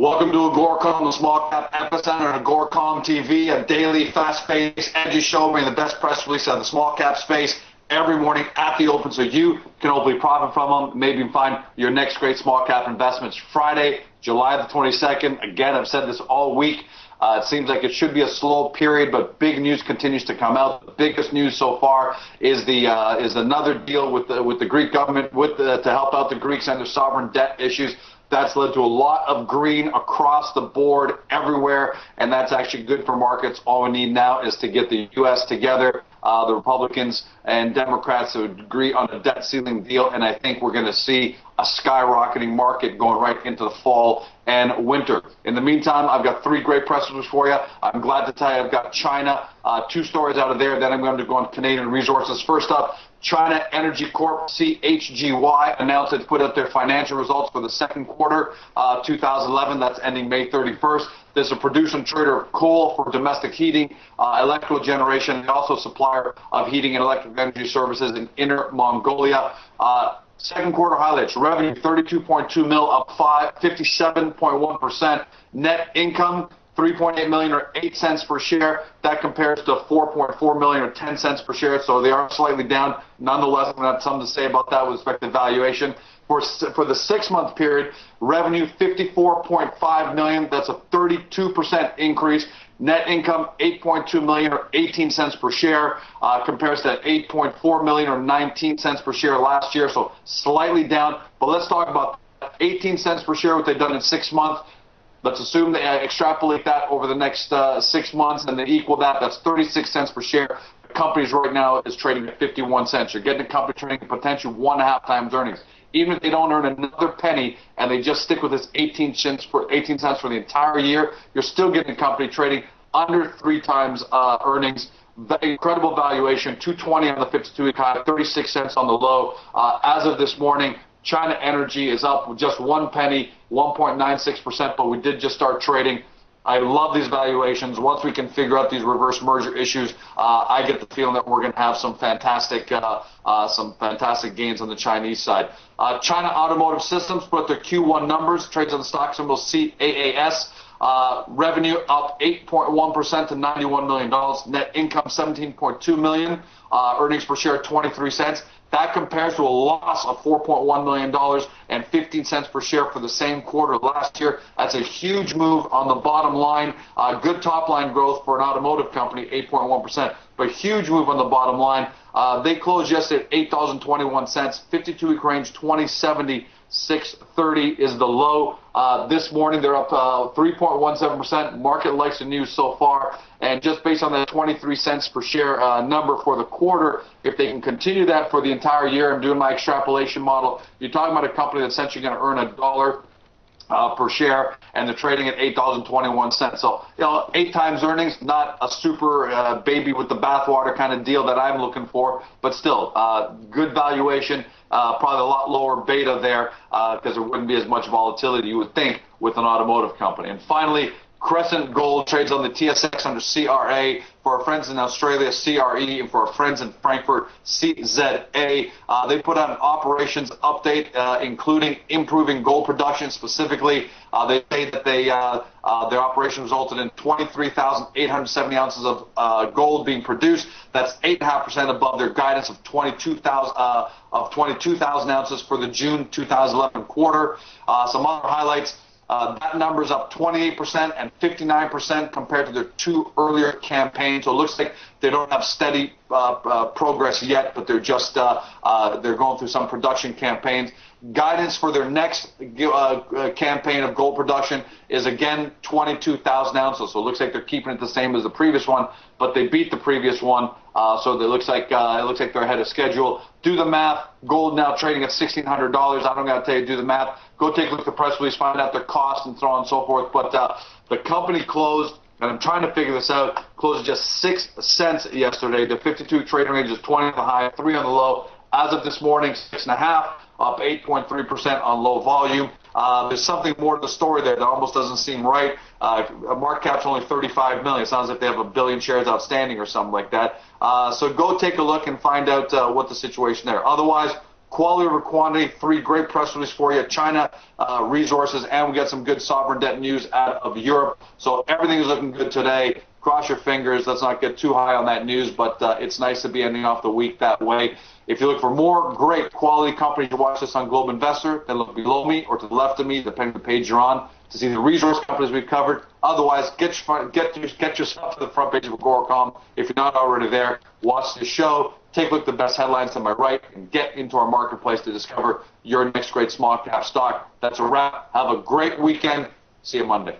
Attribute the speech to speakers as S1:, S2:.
S1: Welcome to Agoracom, the small cap epicenter Agoracom TV, a daily, fast-paced, edgy show bringing the best press release out of the small cap space every morning at the open so you can hopefully profit from them, maybe find your next great small cap investments. Friday, July the 22nd. Again, I've said this all week. Uh, it seems like it should be a slow period, but big news continues to come out. The biggest news so far is the uh, is another deal with the with the Greek government with the, to help out the Greeks and their sovereign debt issues. That's led to a lot of green across the board everywhere, and that's actually good for markets. All we need now is to get the U.S. together, uh, the Republicans and Democrats to agree on a debt ceiling deal, and I think we're going to see a skyrocketing market going right into the fall and winter. In the meantime, I've got three great press for you. I'm glad to tell you I've got China, uh, two stories out of there. Then I'm going to go on Canadian resources. First up, China Energy Corp, CHGY, announced it's put out their financial results for the second quarter uh, 2011. That's ending May 31st. There's a producer and trader of coal for domestic heating, uh, electrical generation, and also supplier of heating and electric energy services in Inner Mongolia. Uh, second quarter highlights: revenue 32.2 mil, up 5, 57.1 percent. Net income 3.8 million or 8 cents per share. That compares to 4.4 million or 10 cents per share. So they are slightly down. Nonetheless, to have something to say about that with respect to valuation. For, for the six month period, revenue 54.5 million. That's a 32% increase. Net income 8.2 million or 18 cents per share uh, compares to 8.4 million or 19 cents per share last year. So slightly down. But let's talk about 18 cents per share, what they've done in six months. Let's assume they extrapolate that over the next uh, six months and they equal that. That's 36 cents per share. The company's right now is trading at 51 cents. You're getting a company trading potential one and a half times earnings. Even if they don't earn another penny and they just stick with this 18 cents for 18 cents for the entire year, you're still getting a company trading under three times uh, earnings. Incredible valuation, 220 on the 52 week high, 36 cents on the low. Uh, as of this morning, China Energy is up just one penny, 1.96%, but we did just start trading. I love these valuations. Once we can figure out these reverse merger issues, uh, I get the feeling that we're going to have some fantastic, uh, uh, some fantastic gains on the Chinese side. Uh, China Automotive Systems put their Q1 numbers, trades on the stock symbol CAAS. Uh, revenue up 8.1% to $91 million. Net income 17.2 million. Uh, earnings per share 23 cents. That compares to a loss of $4.1 million and 15 cents per share for the same quarter last year. That's a huge move on the bottom line. Uh, good top line growth for an automotive company, 8.1%, but huge move on the bottom line. Uh, they closed yesterday at 8,021 cents, 52 week range, 2070. 630 is the low. Uh, this morning they're up uh, 3.17%. Market likes the news so far. And just based on that 23 cents per share uh, number for the quarter, if they can continue that for the entire year, I'm doing my extrapolation model. You're talking about a company that's essentially going to earn a dollar uh, per share, and they're trading at eight dollars and twenty-one cents. So, you know, eight times earnings, not a super uh, baby with the bathwater kind of deal that I'm looking for, but still, uh, good valuation. Uh, probably a lot lower beta there because uh, there wouldn't be as much volatility you would think with an automotive company. And finally, Crescent Gold trades on the TSX under CRA. For our friends in Australia, CRE, and for our friends in Frankfurt, CZA. Uh, they put out an operations update, uh, including improving gold production specifically. Uh, they say that they uh, uh, their operation resulted in 23,870 ounces of uh, gold being produced. That's 8.5% above their guidance of 22,000 of 22,000 ounces for the June 2011 quarter. some other highlights. Uh, that number is up 28% and 59% compared to their two earlier campaigns. So it looks like they don't have steady progress yet, but they're just uh, uh, they're going through some production campaigns. Guidance for their next uh, campaign of gold production is again 22,000 ounces. So it looks like they're keeping it the same as the previous one, but they beat the previous one. so it looks like it looks like they're ahead of schedule. Do the math. Gold now trading at $1,600. I don't got to tell you do the math. Go take a look at the press release, find out their cost and so on and so forth. But uh, the company closed, and I'm trying to figure this out, closed just 6 cents yesterday. The 52 trading range is 20 on the high, 3 on the low. As of this morning, 6.5, up 8.3% on low volume. Uh, there's something more to the story there that almost doesn't seem right. Uh, market cap's only 35 million. It sounds like they have a billion shares outstanding or something like that. Uh, so go take a look and find out uh, what the situation there. Otherwise, quality over quantity. Three great press releases for you. China uh, resources, and we got some good sovereign debt news out of Europe. So everything is looking good today. Cross your fingers. Let's not get too high on that news, but uh, it's nice to be ending off the week that way. If you look for more great quality companies to watch this on Globe Investor, then look below me or to the left of me, depending on the page you're on, to see the resource companies we've covered. Otherwise, get get get yourself to the front page of Agoracom. If you're not already there, watch the show. Take a look at the best headlines to my right and get into our marketplace to discover your next great small cap stock. That's a wrap. Have a great weekend. See you Monday.